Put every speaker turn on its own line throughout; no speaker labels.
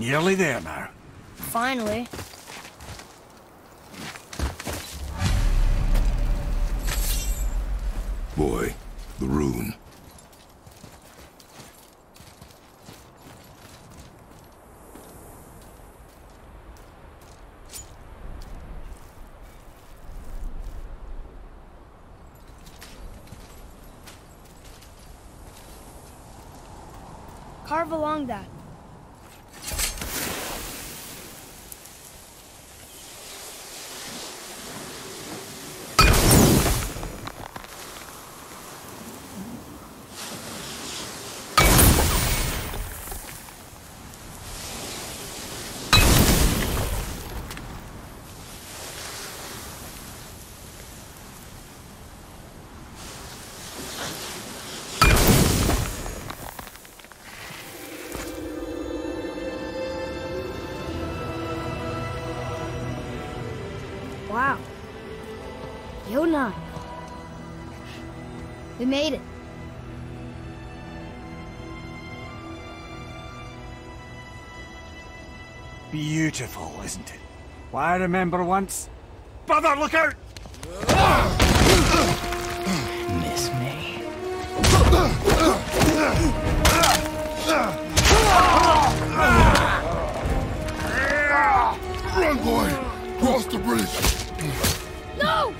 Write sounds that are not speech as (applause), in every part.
Nearly there now.
Finally.
Boy, the rune.
Beautiful, isn't it? Why, I remember once... Brother, look out!
Miss me.
Run, boy! Cross the bridge!
No!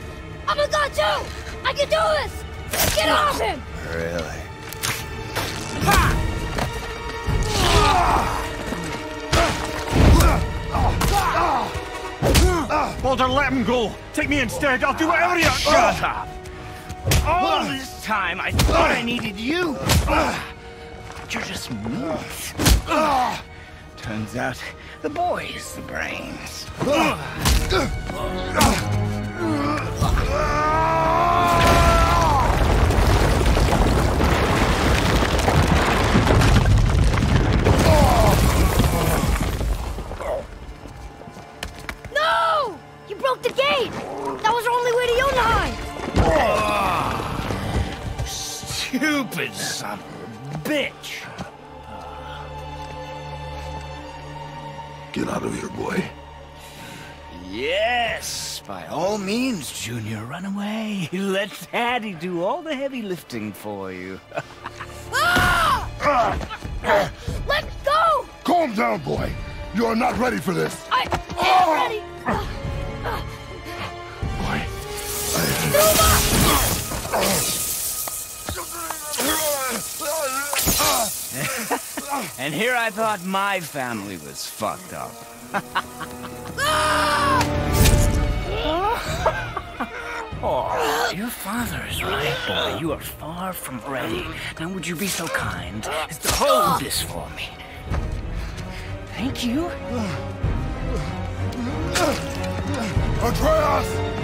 I'm a god too! I can do this! Get off him!
Really?
Baldur, let him go! Take me instead, I'll do whatever you...
Shut up! All this time I thought I needed you. But you're just meat. Turns out the boy's the brains.
The gate! That was our only way to Jotunheim!
Stupid son of a bitch.
Get out of here, boy.
Yes, by all means, Junior, run away. (laughs) Let Daddy do all the heavy lifting for you. (laughs) Ah!
Let go!
Calm down, boy. You are not ready for this.
I am ready!
Ah! (laughs)
And here I thought my family was fucked up. (laughs) oh, your father is right, boy. You are far from ready. Now, would you be so kind as to hold this for me? Thank you.
Atreus!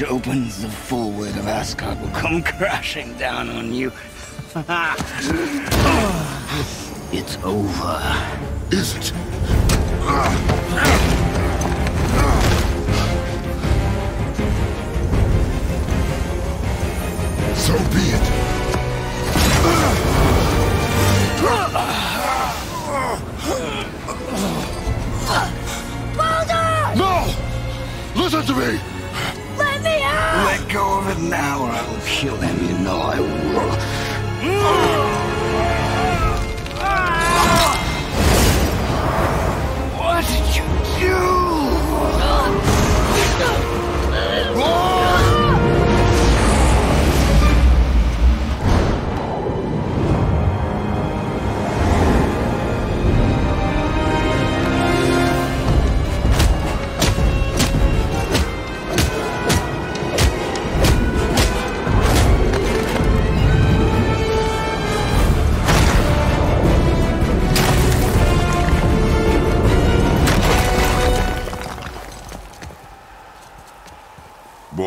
Opens, the full weight of Asgard will come crashing down on you. (laughs) it's over.
Is it?
Let
go of it now, or I will kill him. You know I will. What did you do?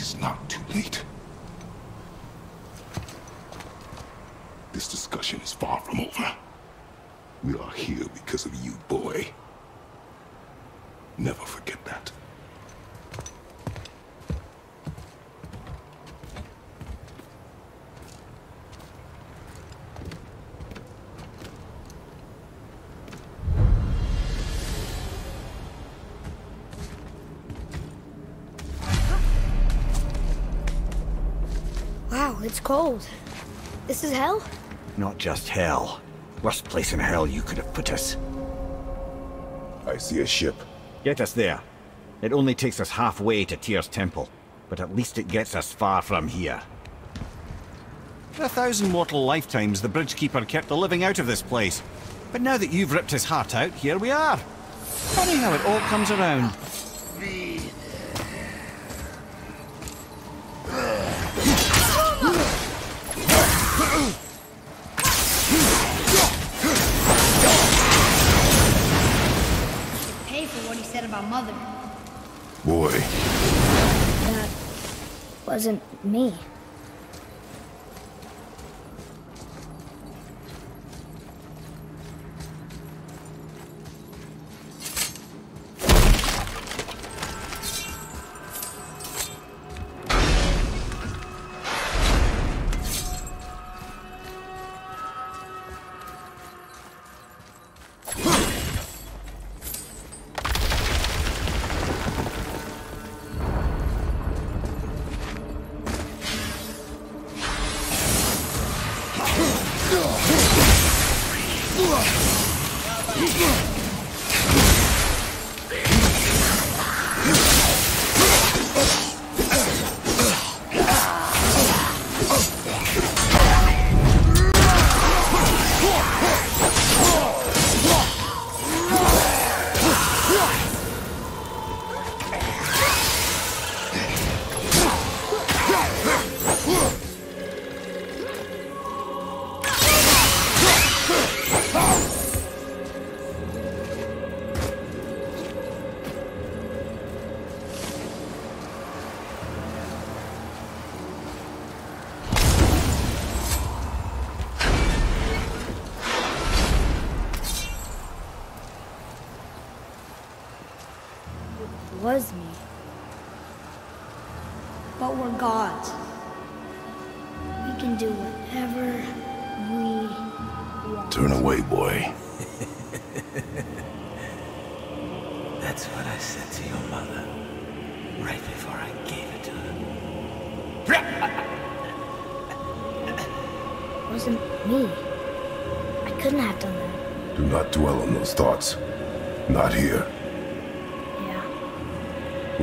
It is not too late. This discussion is far from over. We are here because of you, boy. Never forget that.
It's cold. This is hell?
Not just hell. Worst place in hell you could have put us.
I see a ship.
Get us there. It only takes us halfway to Tyr's temple, but at least it gets us far from here. For a thousand mortal lifetimes, the Bridgekeeper kept the living out of this place. But now that you've ripped his heart out, here we are. Funny how it all comes around.
Wasn't me.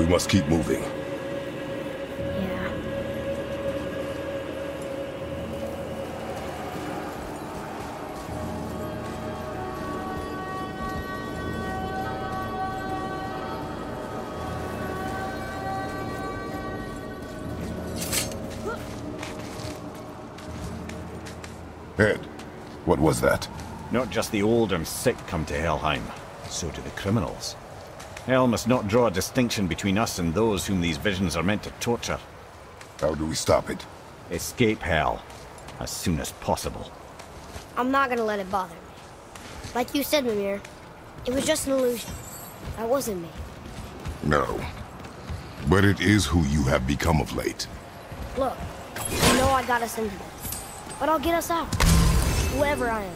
We
must keep moving.
yeah.
Ed, what was that?
Not just the old and sick come to Helheim, so do the criminals. Hell must not draw a distinction between us and those whom these visions are meant to torture.
How do we stop it?
Escape Hell as soon as possible.
I'm not gonna let it bother me. Like you said, Mimir, it was just an illusion. That wasn't me.
No. But it is who you have become of late.
Look, I know I got us into this, but I'll get us out. Whoever I am.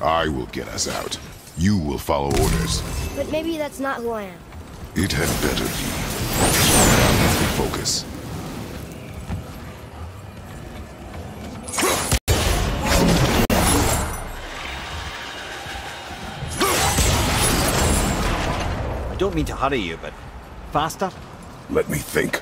I will get us out. You will follow orders.
But maybe that's not who I am.
It had better be. Focus.
I don't mean to hurry you, but faster?
Let me think.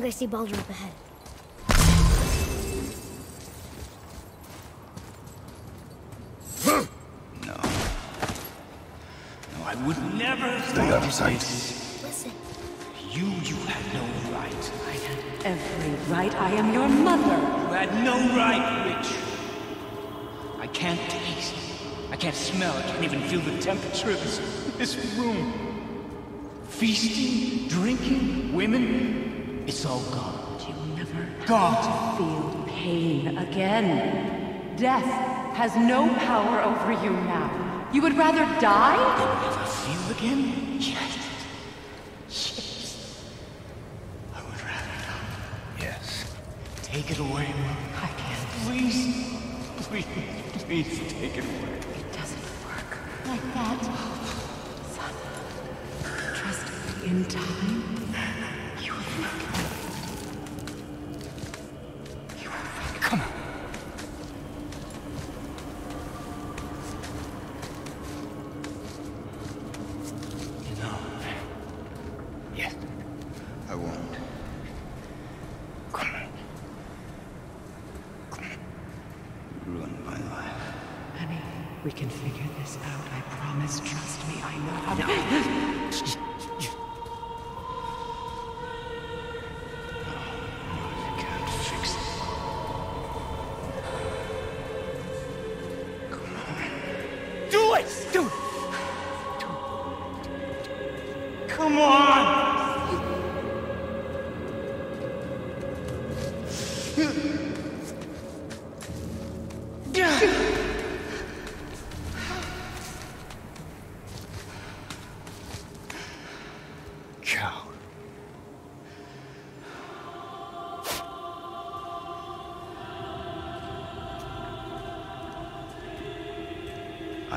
Think I see Baldur up ahead.
No. No, I would never Stay out of sight.
Listen,
You, you had no right.
I had every right. I am your mother.
You had no right, Witch. I can't taste. I can't smell. I can't even feel the temperature of this, this room. Feasting, drinking, women. It's all gone.
You'll never
Gone.
feel pain again. Death has no power over you now. You would rather die?
Than Never feel again? Yes. Yes. I would rather not. Yes. Take it away, Mom.
I can't.
Please. Please, please take it away.
It doesn't work like that. Son, trust me in time.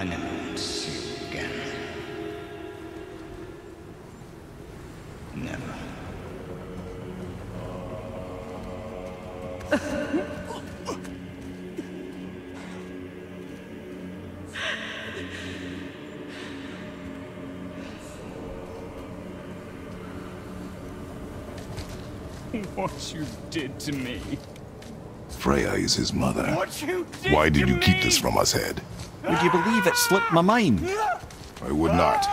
I never would see you again. Never.
What you did to me.
Freya is his mother.
What you did
Why did
to
you keep this from us, Head?
Would you believe it slipped my mind?
I would not.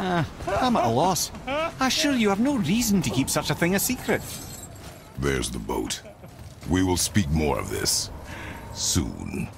Ah, I'm at a loss. I assure you I've no reason to keep such a thing a secret.
There's the boat. We will speak more of this soon.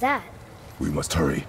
That?
We must hurry.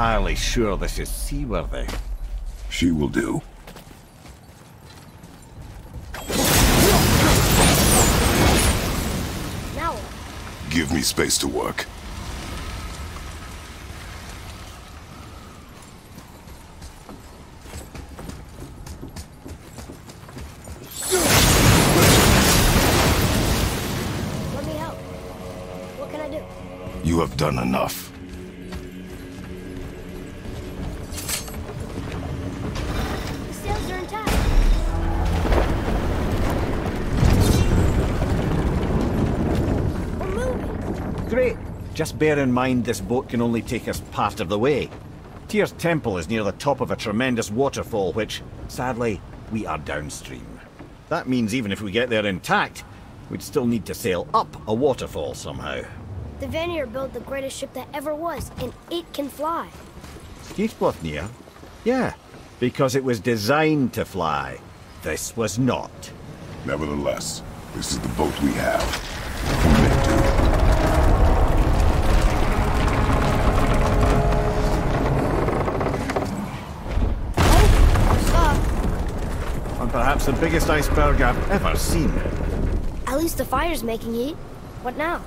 Entirely sure this is seaworthy.
She will do.
Now?
Give me space to work.
Just bear in mind this boat can only take us part of the way. Tyr's Temple is near the top of a tremendous waterfall, which, sadly, we are downstream. That means even if we get there intact, we'd still need to sail up a waterfall somehow.
The Vanir built the greatest ship that ever was, and it can fly.
Skíðblaðnir? Yeah, because it was designed to fly. This was not.
Nevertheless, this is the boat we have.
The biggest iceberg I've ever seen.
At least the fire's making heat. What now?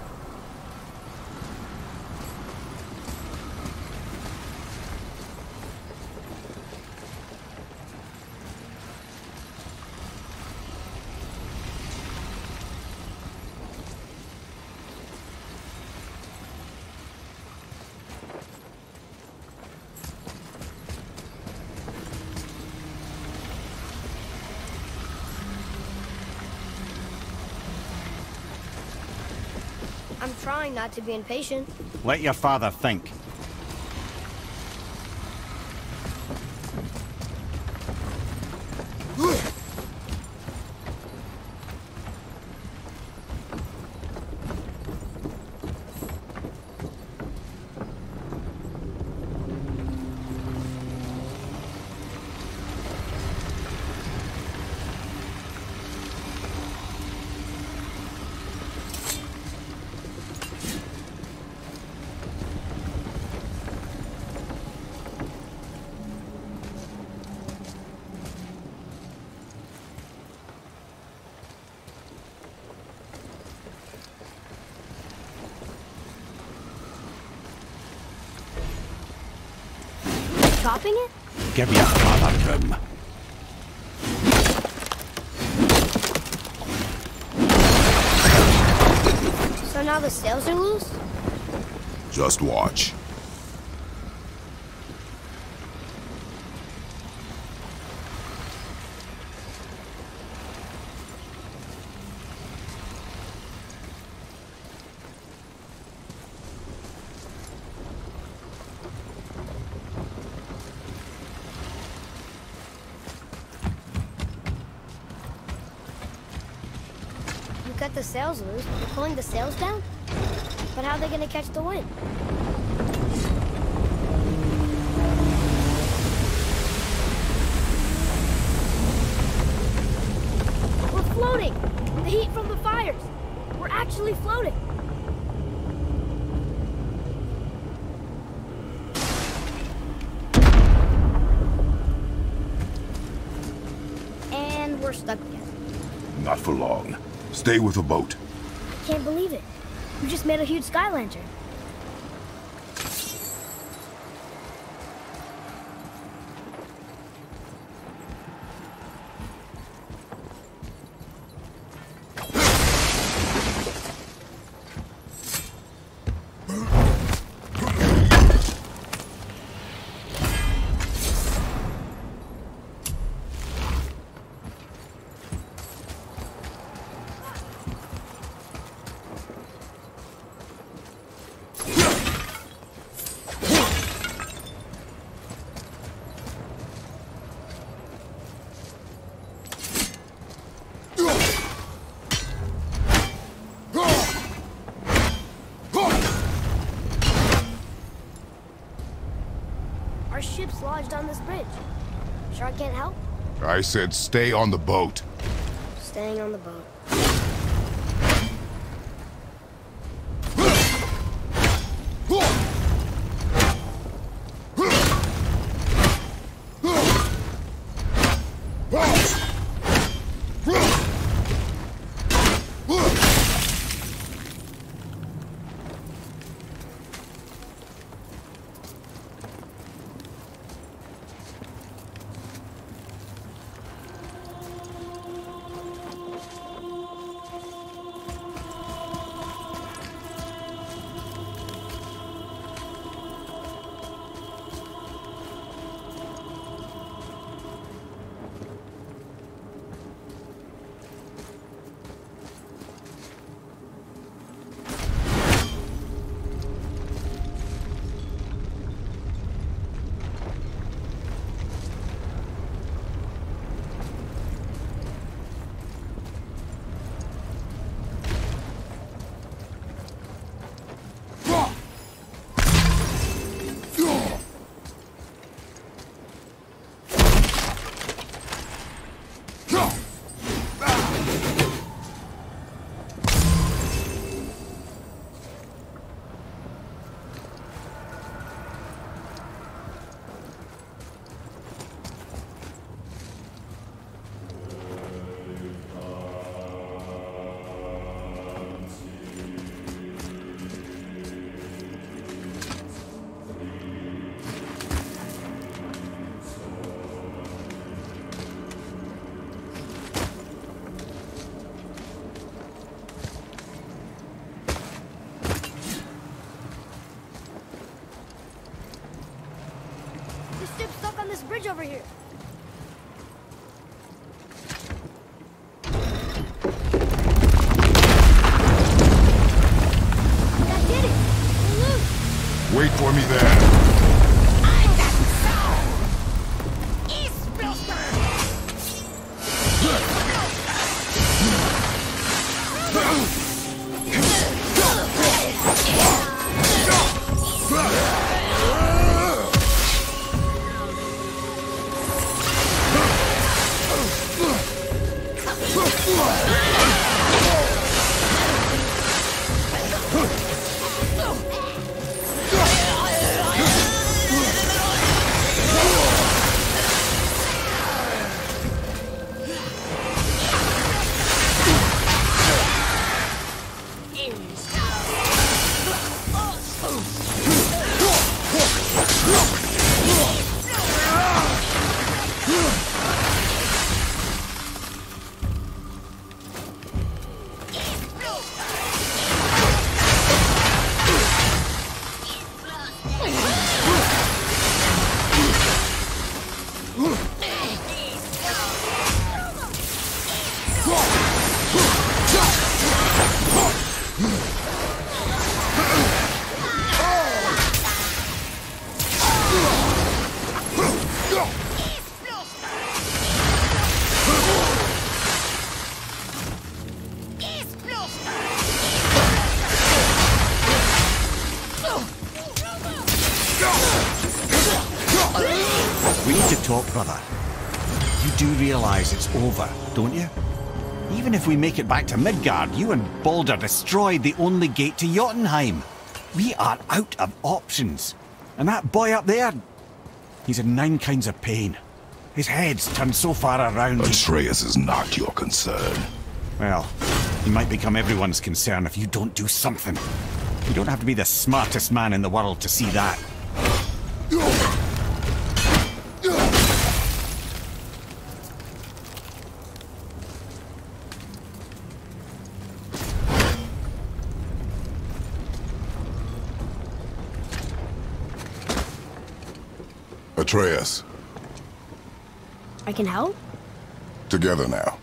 I'm trying not to be impatient.
Let your father think.
Chopping it?
Give your father room.
So now the sails are loose?
Just watch.
You cut the sails loose, you're pulling the sails down? But how are they gonna catch the wind? We're floating! The heat from the fires! We're actually floating! And we're stuck again.
Not for long. Stay with the boat.
I can't believe it. You just made a huge sky lantern. Ship's lodged on this bridge. Sure I can't help?
I said stay on the boat.
Staying on the boat. Over here.
We make it back to Midgard, you and Baldur destroyed the only gate to Jotunheim. We are out of options. And that boy up there, he's in nine kinds of pain. His head's turned so far around. he-
Atreus is not your concern.
Well, he might become everyone's concern if you don't do something. You don't have to be the smartest man in the world to see that.
Atreus,
I can help?
together now.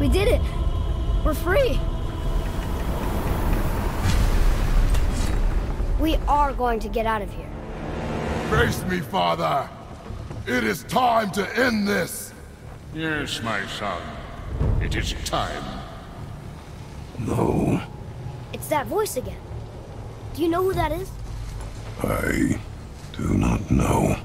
We did it! We're free! We are going to get out of here.
Face me, father. It is time to end this.
Yes, my son. It is time.
No,
It's that voice again. Do you know who that is?
I do not know.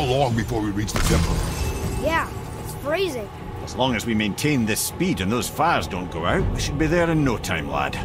How long before we reach the temple?
Yeah, it's freezing.
As long as we maintain this speed and those fires don't go out, we should be there in no time, lad.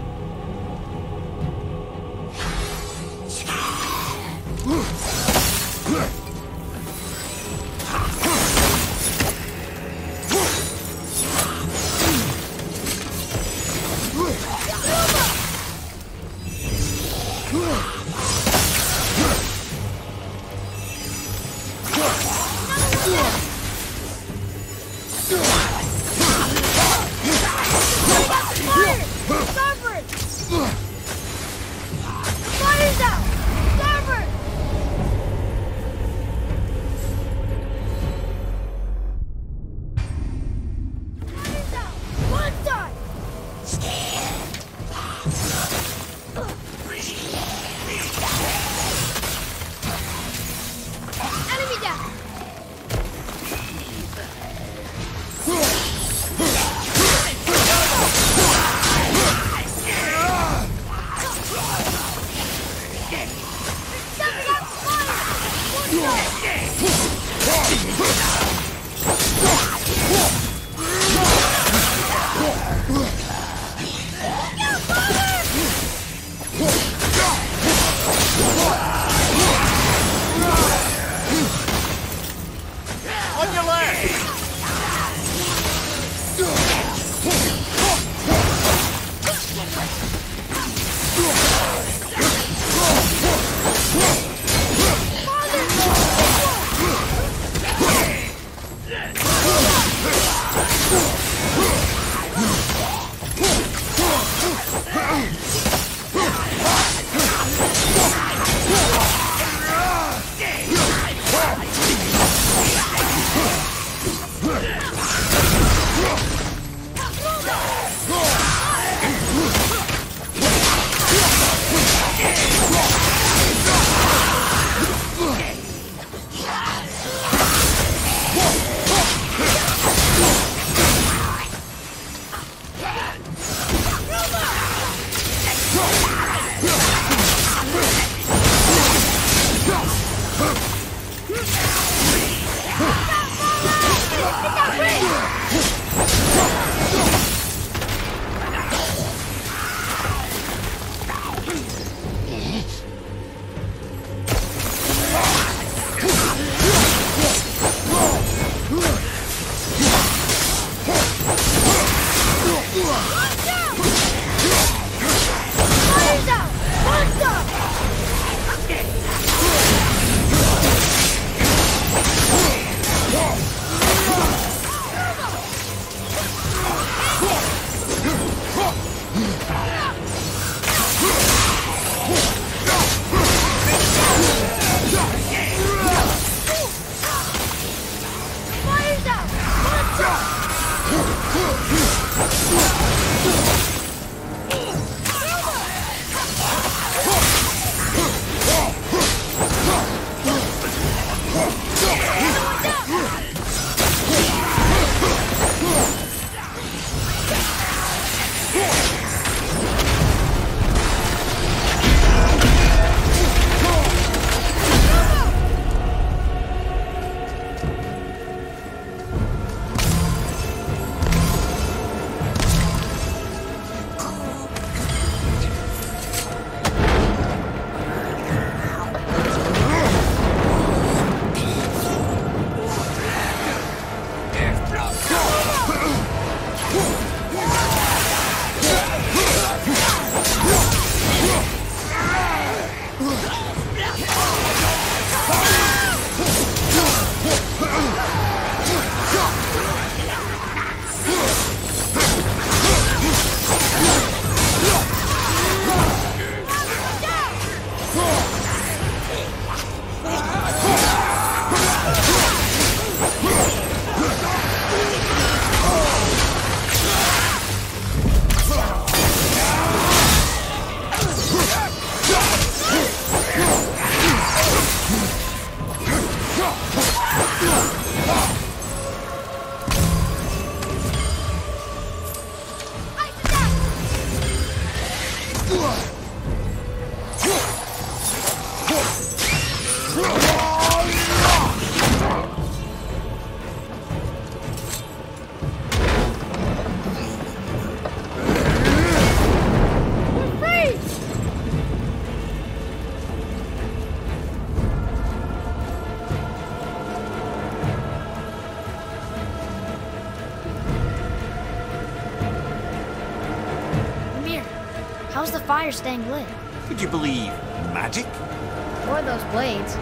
Ugh! Fire staying lit?
Could you believe magic?
Or those blades?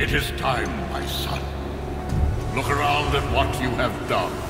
It is time, my son. Look
around at what you have done.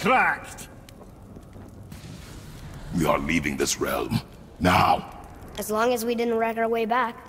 Cracked!
We are leaving this realm. Now.
As long as we didn't wreck our way back.